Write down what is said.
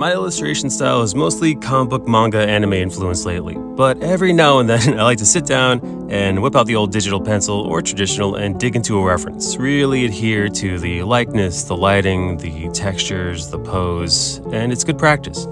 My illustration style is mostly comic book, manga, anime influenced lately, but every now and then I like to sit down and whip out the old digital pencil or traditional and dig into a reference. Really adhere to the likeness, the lighting, the textures, the pose, and it's good practice.